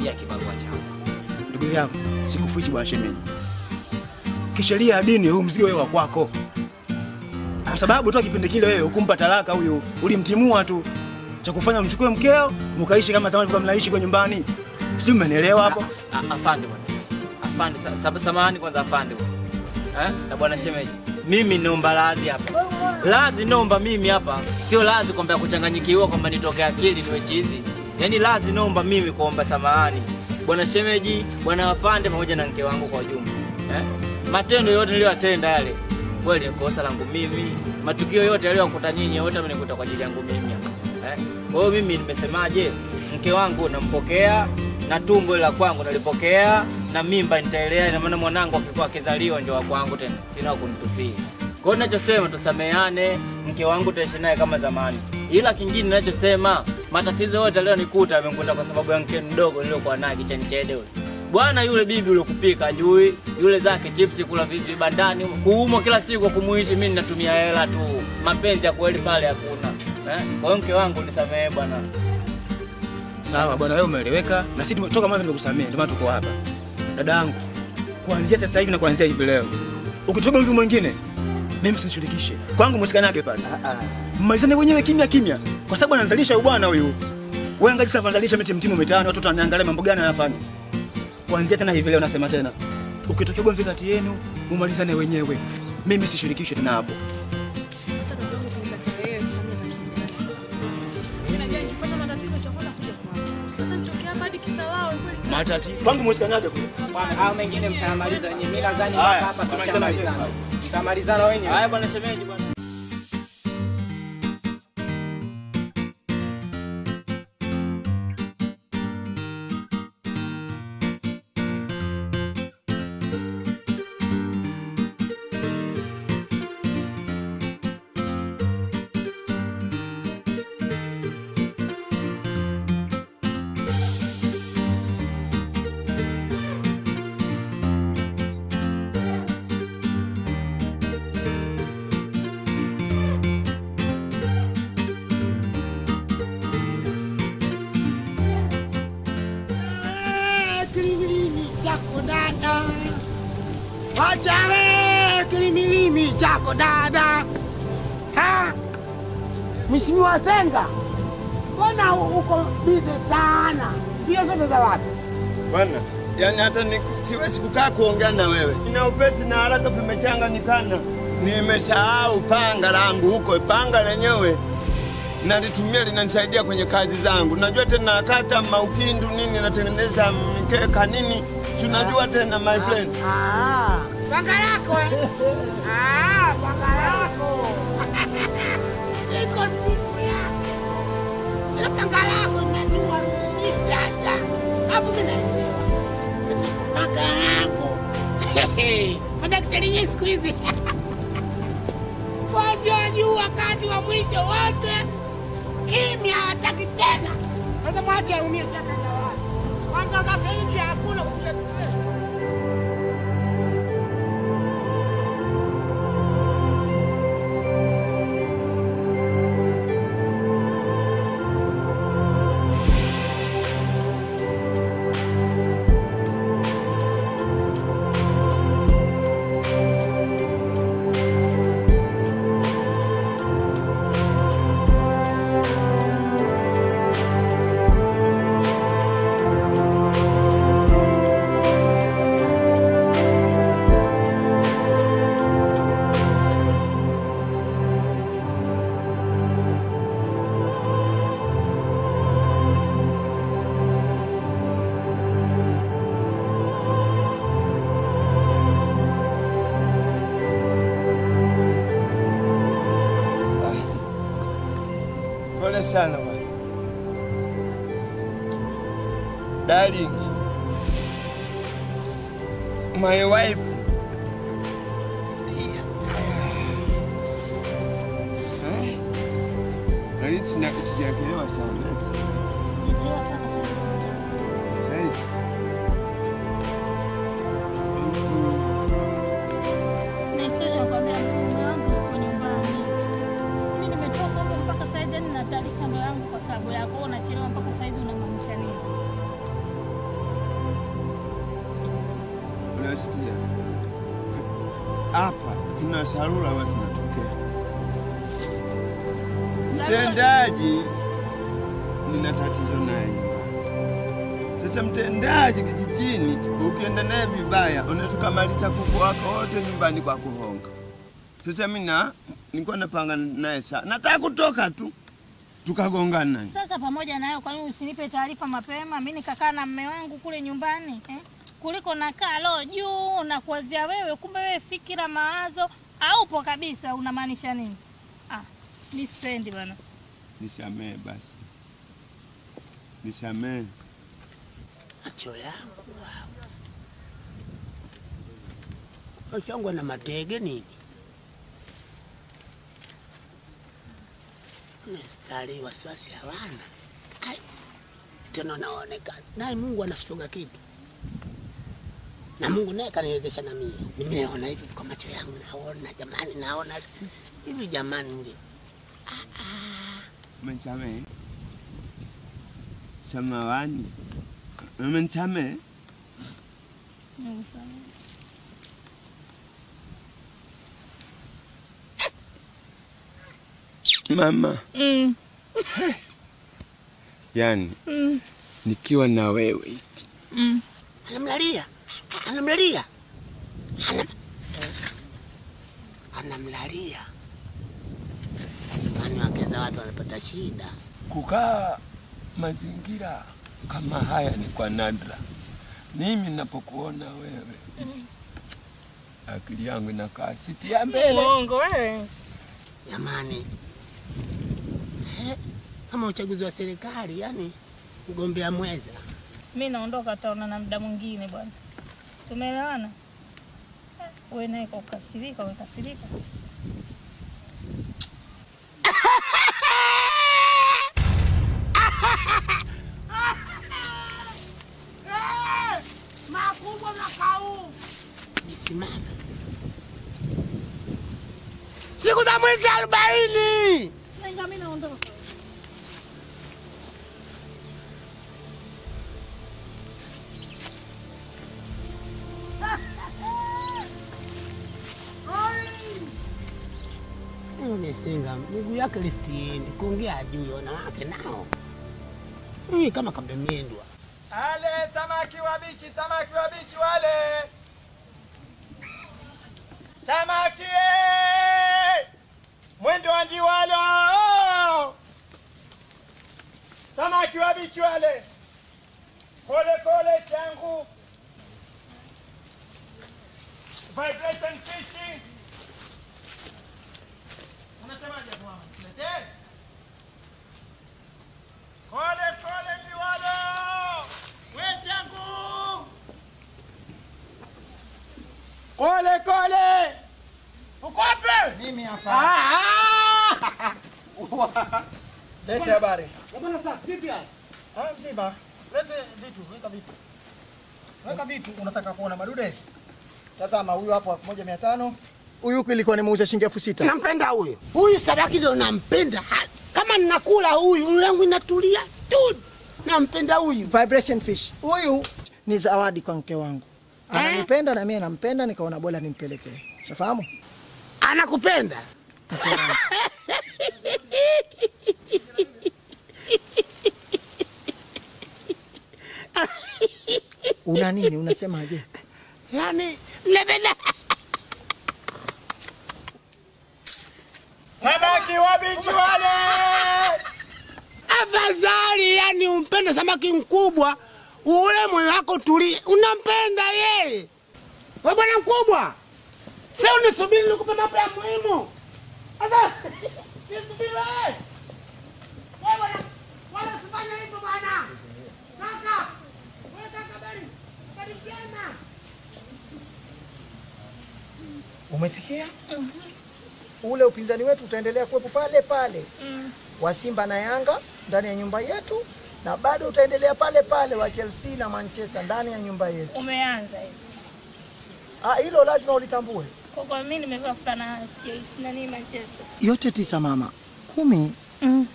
mngeniharibia kibarua changu. Ndugu yangu, sikufichi bwana shemeji. Kisheria ya dini huu mzigo wewe wa kwako. Kwa sababu toka kipindi kile wewe ukumpa talaka huyu, ulimtimua tu. Cha kufanya mchukue mkeo, mkaishi kama zamani kwa mnaishi kwa nyumbani. Sijui umenielewa hapo? Afande bwana. Afande, sa- sa- samahani kwanza afande. Eh? Na bwana shemeji. Mimi naomba radhi hapa. Radhi naomba mimi hapa. Sio radhi kwamba kuchanganyikiwa kwamba nitoke akili niwe chizi. Yaani lazi naomba mimi kuomba samahani. Bwana shemeji, bwana afande pamoja na mke wangu kwa ujumla. Eh? Matendo yote niliyotenda yale kweli ni kosa langu mimi. Matukio yote yaliyokuta nyinyi yote amenikuta kwa ajili yangu mimi. Eh? Kwa hiyo mimi nimesemaje? Mke wangu nampokea na tumbo la kwangu nalipokea na mimba nitaelea, ina maana mwanangu akikuwa akizaliwa ndio wa kwangu tena, sina kunitupia. Kwa hiyo ninachosema tusameane, mke wangu tutaishi naye kama zamani, ila kingine ninachosema matatizo yote aliyonikuta amekuta kwa sababu ya mke mdogo niliokuwa naye kichani chede ule bwana yule bibi uliokupika kupika ajui yule zake chipsi kula vi- vibandani kuumwa kila siku kumuishi mimi ninatumia hela tu. Mapenzi ya kweli pale hakuna. Eh? kwa hiyo mke wangu nisamehe bwana. Sawa bwana, wewe umeeleweka. Na sisi tumetoka mwanzo nimekusamea, ndio maana tuko hapa. Dada yangu, kuanzia sasa hivi na kuanzia hivi leo, ukitoka mtu mwingine mimi sinishirikishe Kwangu msikanage pale. Mmalizane wenyewe kimya kimya, kwa sababu anazalisha bwana huyu. Wewe angalia sasa anazalisha miti mtimu mitano, watoto wanaangalia mambo gani anafanya. Kuanzia tena hivi leo nasema tena. Ukitokea gomvi kati yenu, mumalizane wenyewe. Mimi sishirikishwe tena hapo. Matati. Kwangu msikanage kule. Bwana, hao mengine mtamalizana wenyewe. Mimi nadhani hapa tutamalizana. Tutamalizana wenyewe. haya bwana shemeji bwana chako dada. Ha, Mheshimiwa Senga, mbona uko bize sana? Hiyo zote za wapi? Bwana, yani hata ni, siwezi kukaa kuongea na wewe. Nina upesi na haraka vimechanganyikana. Nimesahau panga langu huko, panga lenyewe nalitumia linanisaidia kwenye kazi zangu. Najua tena nakata maukindu nini, natengeneza mikeka nini, tunajua tena my friend. Ah, Ah, panga lako eh? Ah, panga lako. Iko siku yake. Ile panga lako najua mimi. Hapo mimi. Panga lako. Madaktari yenyewe siku hizi. Wajua wakati wa mwisho wote kimya hawataki tena. Sasa mwache aumie sasa? Kwanza sasa hakuna kupiga Gonzalo. Sasa mimi na nilikuwa napanga naye sana, nataka kutoka tu tukagongana. Sasa pamoja na hayo, kwa nini usinipe taarifa mapema, mimi nikakaa na mme wangu kule nyumbani eh? kuliko nakaa lo juu na kuwazia wewe, kumbe wewe fikira mawazo haupo kabisa. Unamaanisha nini? Ah, mi sipendi bwana. Nisamee basi, nisamee. macho yangu wachongwa na matege nini mstari wasiwasi hawana. Ai, tena naonekana naye Mungu anafichuga kitu. Na Mungu naye kaniwezesha na mimi. nimeona hivi kwa macho yangu naona jamani naona. Hivi jamani mle Umenisamee? Samawani, umenisamee? Mama, Mm. yani Mm. nikiwa na wewe hivi Mm. anamlalia anamlalia Anam... anamlalia kwani wake za watu wanapata shida kukaa mazingira kama haya ni kwa nadra. Mimi napokuona wewe akili yangu inakaa siti ya mbele. Mungu wewe. jamani kama uchaguzi wa serikali yani mgombea mweza Mi naondoka, taona na muda mwingine bwana. Tumeelewana? Eh, Wewe naye kwa kukasirika, umekasirika. Nane Singa miguu yake lifti iendi kuongea ajui wanawake nao. Hii kama kamemendwa. Ale samaki wabichi, samaki wabichi wale. Samaki eh! mwendo wandi walo samaki wabichi wale. Kole kole changu. Vibration fishing Unasemaje? Tuletee. Kole kole liwalo. Wenzangu. Kole kole. Uko wapi? Mimi hapa. Lete habari. Bwana sasa vipi hapa? Ah, msiba. Lete vitu, weka vitu. Weka vitu, unataka kuona madude? Tazama huyu hapo 1500. Huyu huku ilikuwa nimeuza shilingi elfu sita. Nampenda huyu. Huyu Sadaki ndio nampenda. Kama nakula huyu, roho yangu inatulia tu. Nampenda huyu. Vibration fish. Huyu ni zawadi kwa mke wangu. Ananipenda na mimi nampenda, nikaona bora nimpelekee. Shafahamu? Anakupenda. Una nini? Unasemaje? Yaani mnapenda Samaki wabichi wale. afadhali, yani umpende samaki mkubwa, ule moyo wako tuli, unampenda yeye. We bwana mkubwa, si unisubiri nikupe mambo ya muhimu. Sasa nisubiri wewe. Wewe bwana, wala usifanye hivyo bwana. Kaka, wewe kaka bali, bali jema. Umesikia? Ule upinzani wetu utaendelea kuwepo pale pale mm. wa Simba na Yanga ndani ya nyumba yetu, na bado utaendelea pale pale wa Chelsea na Manchester ndani ya nyumba yetu. Umeanza hivi. Ah, hilo lazima ulitambue. Kwa kwa mimi nimevaa fulana ya Chelsea na ni Manchester. Yote tisa mama, kumi Mm.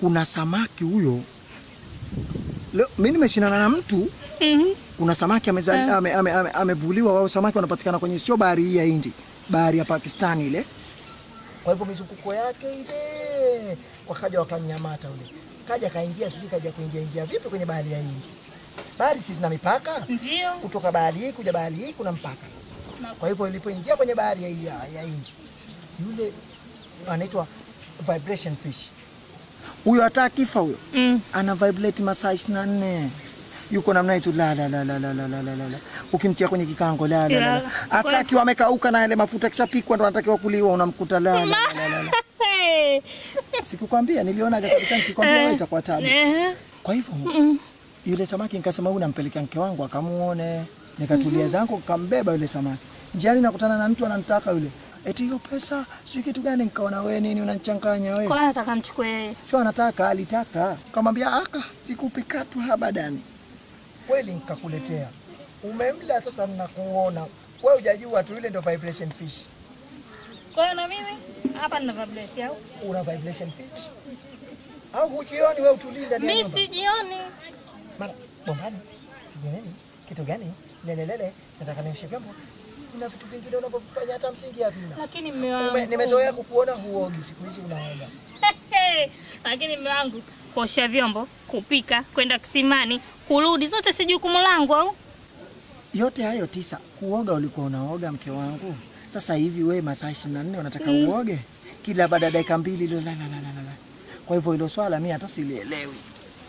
kuna samaki huyo. Mimi nimeshindana na mtu mm -hmm. kuna samaki amevuliwa Eh. ame- ame- ame-. Wao samaki wanapatikana kwenye sio bahari hii ya Hindi, bahari ya Pakistan ile. Kwa hivyo mizunguko yake ile, wakaja wakamnyamata ule, kaja kaingia, sijui kaja kuingia ingia vipi kwenye bahari ya Hindi. Bahari si zina mipaka, Ndio. kutoka bahari hii kuja bahari hii kuna mpaka. Kwa hivyo ilipoingia kwenye bahari ya, ya, ya Hindi, yule anaitwa vibration fish, huyo hata akifa huyo Mm. ana vibrate masaa 24 yuko namna yetu, la la la la la la la, la ukimtia kwenye kikango la la la, hata akiwa amekauka na ile mafuta kishapikwa, ndo anatakiwa kuliwa, unamkuta la la la. la la Sikukwambia, niliona kabisa, nikikwambia wewe itakuwa tabu. Kwa hivyo yule samaki nikasema, huyu nampelekea mke wangu akamuone. Nikatulia zangu, kambeba yule samaki. Njiani nakutana na mtu ananitaka yule Eti hiyo pesa sio kitu gani? Nikaona wewe nini unanichanganya wewe. Kwa nataka mchukue. yeye. Sio anataka, alitaka. Kamwambia aka sikupikatu habadani kweli nikakuletea. Umemla sasa mnakuona. We, hujajua tu ile ndio vibration fish. Kwa hiyo na mimi hapa nina vibrate au? una vibration fish? Au hujioni wewe utulii ndani Mimi sijioni. mara bombani. Sijioni kitu gani? Lelelele nataka nioshe vyombo. Kuna vitu vingine unavyofanya hata msingi havina. Lakini mume wangu. Nimezoea kukuona huogi. Siku hizi unaoga. Lakini mume wangu kuosha vyombo, kupika, kwenda kisimani, kurudi zote si jukumu langu au? yote hayo tisa kuoga ulikuwa unaoga mke wangu sasa hivi we masaa 24 unataka Mm. uoge kila baada ya dakika mbili la la la la kwa hivyo hilo swala mimi hata silielewi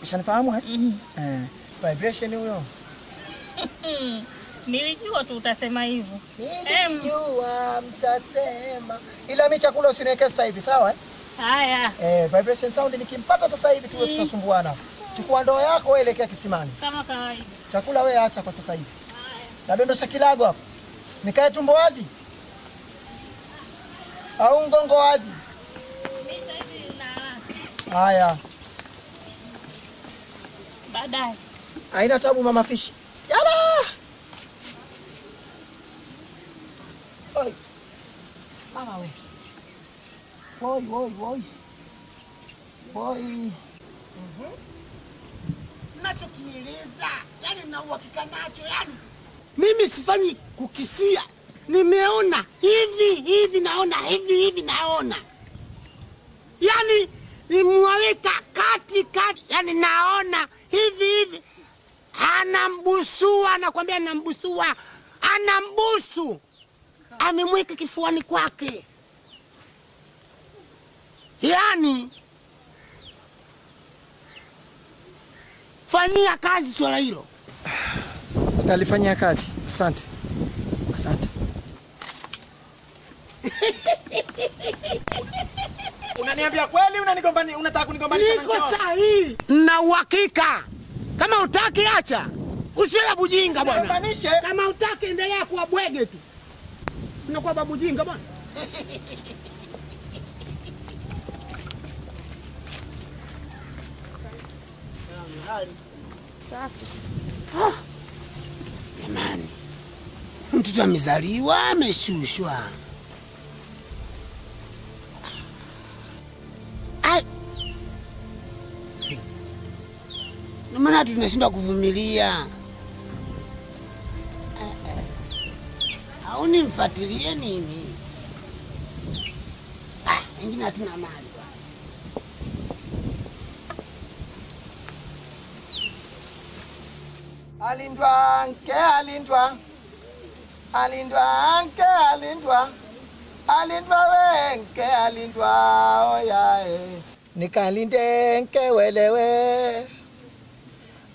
ushanifahamu eh? Mm. eh vibration huyo. Nilijua tu utasema hivyo. nilijua mtasema ila mimi chakula usiniweke sasa hivi sawa eh? Haya, eh vibration sound nikimpata sasa hivi tuwe tutasumbuana. Chukua ndoo yako wewe elekea kisimani. Kama kawaida. chakula wewe acha kwa sasa hivi. Haya. nadondosha kilago hapo. Nikae tumbo wazi. Au mgongo wazi. Haya. Baadaye. haina tabu mama fishi yala! Oi. mama we voy. Voy. woi woi nachokieleza yani na uhakika nacho yani. Mimi sifanyi kukisia. Nimeona hivi hivi naona hivi hivi naona. Yani nimwaweka kati kati. Yani naona hivi hivi. Anambusua anakwambia anambusua. Anambusu. Amemweka kifuani kwake yani fanyia kazi swala hilo Nalifanyia kazi. Asante, asante. Unaniambia kweli? Unanigombani, unataka kunigombanisha na Niko sahihi na uhakika. Kama utaki acha, usiwe bujinga bwana. Kama utaki endelea kuwa bwege tu, unakuwa babu jinga bwana. Jamani, mtoto amezaliwa ameshushwa. Ai. Ndio maana tunashindwa kuvumilia. Au nimfuatilie nini? Ah, ingine hatuna mali. Alindwa nke alindwa, alindwa nke alindwa, alindwa we nke alindwa oyae. Nikalinde nke welewe,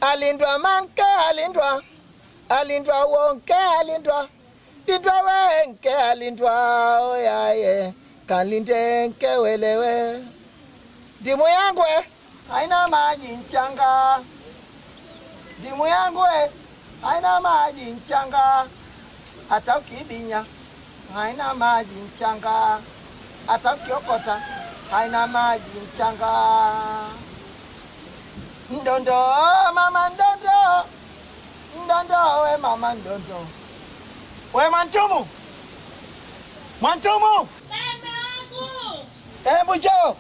alindwa manke alindwa, alindwa wonke alindwa, lindwa we nke alindwa oyaye. Kalinde nke welewe, ndimu yangwe aina haina maji mchanga Timu yangu e, haina maji mchanga, hata ukibinya haina maji mchanga, hata ukiokota haina maji mchanga. Ndondo mama ndondo, ndondo we mama ndondo, we Mwantumu, Mwantumu, hebu njoo.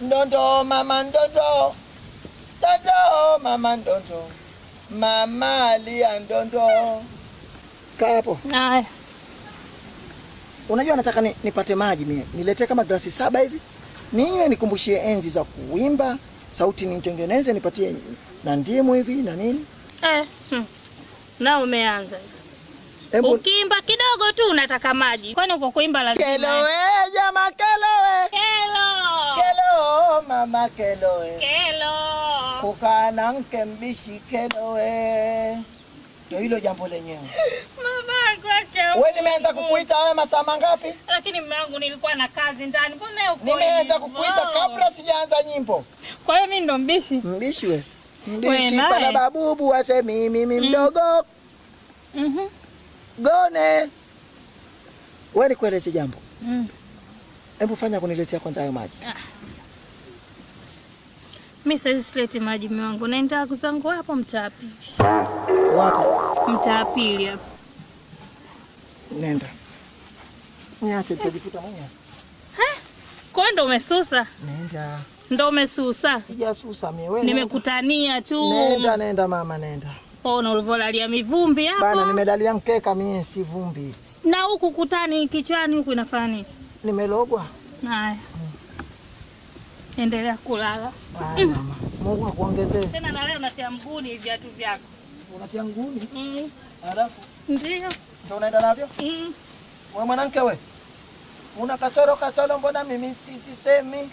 Ndondo mama ndondo, ndondo mama ndondo, mama alia ndondo. Kaa hapo. Haya. Unajua nataka ni, nipate maji mie, niletee kama grasi saba hivi ninywe, nikumbushie enzi za kuimba, sauti nitengeneze, nipatie na ndimu hivi na nini. Eh, hmm. Na umeanza. Hebu Ukiimba kidogo tu unataka maji. Kwani uko kuimba lazima? kelowe jama kelowe, Kelo. kelo mama kelowe, Kelo. kukaa na mke mbishi kelowe, ndio hilo jambo lenyewe. Mama kwake. We nimeanza kukuita wewe masaa mangapi? Lakini mume wangu nilikuwa na kazi ndani. Mbona uko Nimeanza kukuita kabla sijaanza nyimbo. Kwa hiyo mimi ndo mbishi. Mbishi we. We Mbishi pana babubu asemi mimi mdogo Mhm. Gone. We nikueleze jambo. Mm. Hebu fanya kuniletea kwanza hayo maji. Ah. Mimi sasa sileti maji mume wangu. Naenda kuzangu hapo mtaa pili. Wapi? Mtaa pili hapo. Nenda. Niache nitajifuta mwenyewe. Kwa ndo umesusa? Nenda. Ndo umesusa? Sijasusa mimi wewe. Nimekutania tu. Nenda nenda mama nenda. Ona ulivyolalia mivumbi hapo. Bana nimedalia mkeka mie si vumbi. Na huku kutani kichwani huku inafanya nini? Nimelogwa. Haya. Endelea kulala. Bana mama. Mungu akuongezee. Tena na leo natia mguni viatu vyako. Unatia mguni? Mm. Alafu Ndio. ndio unaenda navyo? Mm. We mwanamke we, una kasoro kasoro, mbona mimi si- sisemi?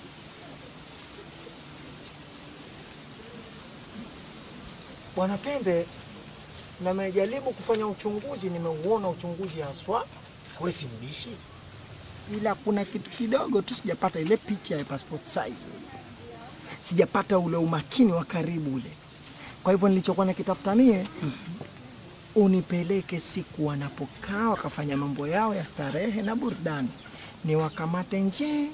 Bwana Pembe, nimejaribu kufanya uchunguzi, nimeuona uchunguzi haswa, wewe si mbishi, ila kuna kitu kidogo tu sijapata, ile picha ya passport size, sijapata ule umakini wa karibu ule. Kwa hivyo nilichokuwa nakitafuta mie mm -hmm. unipeleke siku wanapokaa wakafanya mambo yao ya starehe na burudani, ni wakamate nje.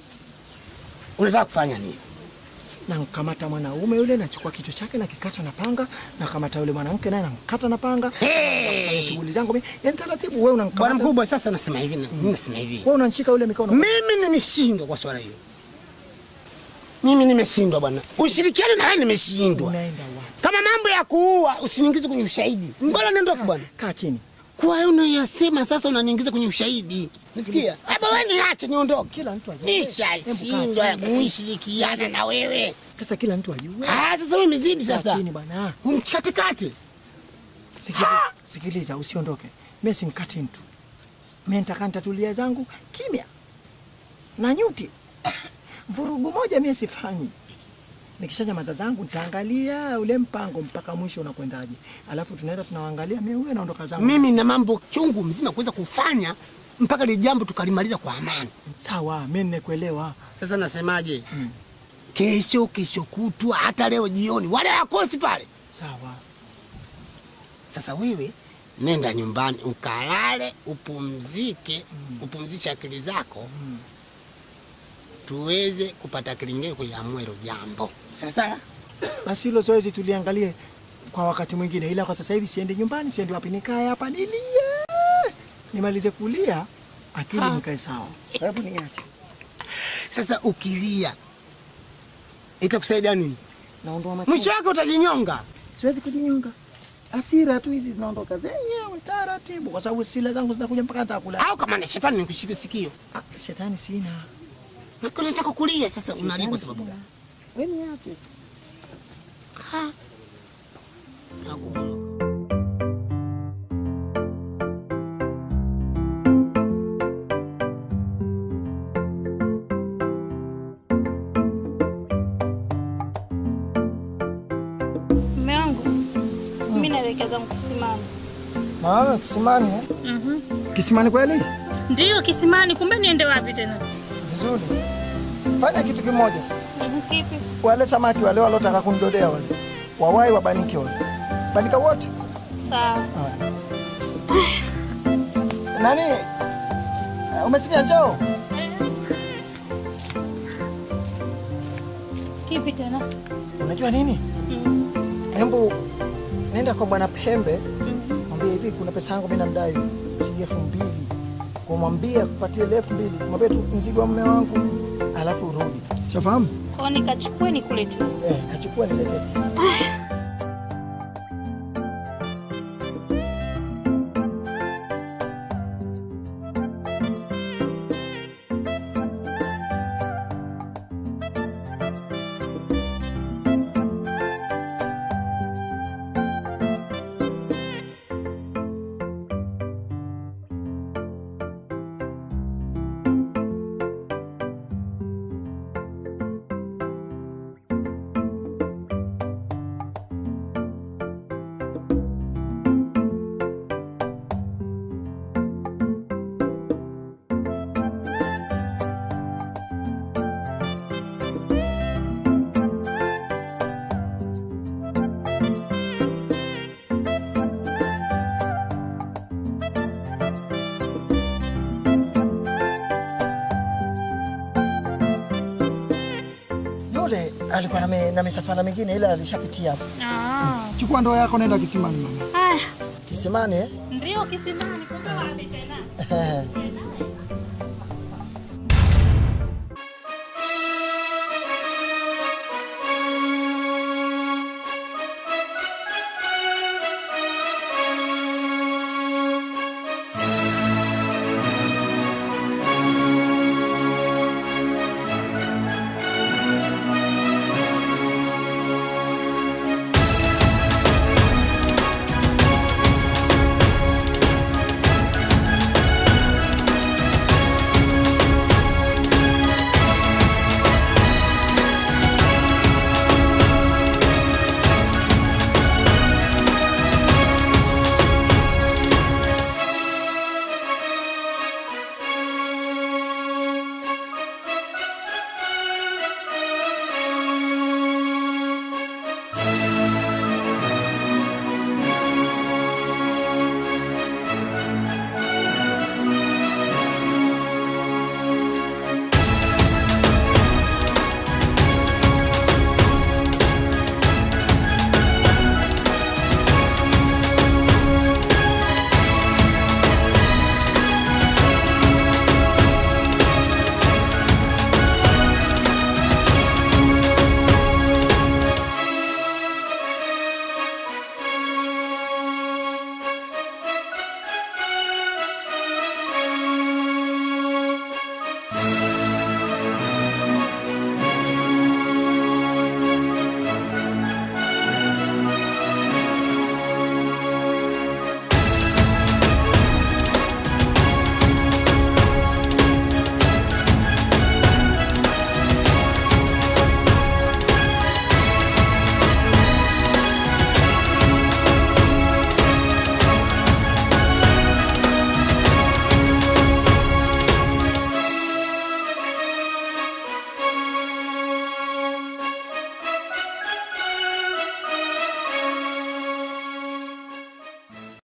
Unataka kufanya nini? Namkamata mwanaume yule, nachukua kichwa chake nakikata na panga, nakamata yule mwanamke naye namkata na panga, nafanya shughuli zangu mimi, yani taratibu. Wewe Bwana mkubwa, sasa nasema hivi, na- mimi nasema hivi, wewe unanishika yule mikono. mimi nimeshindwa kwa swala hilo. Mimi nimeshindwa bwana, ushirikiano na wewe nimeshindwa. Unaenda wapi? Kama mambo ya kuua usiniingize kwenye ushahidi, mbona niondoke bwana? Kaa chini. Kwa hiyo unayosema sasa unaniingiza kwenye ushahidi, Sikia. Hebu wewe niache niondoke. Kila mtu ajue. Nishashindwa kushirikiana na wewe. Sasa kila mtu ajue. Ah, sasa wewe umezidi sasa. chini bwana. Umkatikati. Sikiliza, sikiliza, usiondoke. Mimi simkati mtu. Mimi nitakaa nitatulia zangu kimya na nyuti. Vurugu moja mimi sifanyi. Nikishanyamaza zangu nitaangalia ule mpango mpaka mwisho unakwendaje, alafu tunaenda tunaangalia, mimi huyo naondoka zangu. Mimi na mambo chungu mzima kuweza kufanya mpaka ile jambo tukalimaliza kwa amani. Sawa, mimi nimekuelewa. Sasa nasemaje? Kesho, kesho kutwa, hata leo jioni, wale wakosi pale. Sawa. Sasa wewe nenda nyumbani ukalale, upumzike, upumzishe akili zako tuweze kupata kilingine kuliamua hilo jambo. Sawa? Basi hilo zoezi tuliangalie kwa wakati mwingine, ila kwa sasa hivi siendi nyumbani, siendi wapi, nikae hapa nilie, nimalize kulia, akili Ha. nikae sawa. Hebu niache. Sasa ukilia itakusaidia nini? Naondoa machungu. Mwisho wake utajinyonga. Siwezi kujinyonga. asira tu hizi zinaondoka zenyewe taratibu, kwa sababu sila zangu zinakuja mpaka nitakula. Au kama ni shetani nikushike sikio. Ah, shetani sina. Na kulia sasa unalia kwa sababu gani? Wewe niache. Ha. Ah, kisimani eh? Mhm. Kisimani kweli? Ndiyo kisimani, kumbe niende wapi tena? Vizuri. Fanya kitu kimoja sasa. Kipi? Wale samaki wale walotaka kunidodea wale. Wawai wabanike wale. Banika wote. Sawa. Nani? eh, Umesikia njoo? Kipi tena? Unajua nini? Mm. Hebu nenda kwa bwana Pembe, mwambie hivi, kuna pesa yangu mimi namdai shilingi elfu mbili. Kumwambia kupatie ile elfu mbili, mwambie tu mzigo wa mume wangu, alafu urudi. Shafahamu? Kwa nikachukue nikulete. Eh, kachukua niletee. Na misafara mingine ila alishapitia hapo. Ah. Chukua ndoo yako nenda kisimani mama. Haya, Kisimani eh? ndio kisimani, kumbe wapi tena?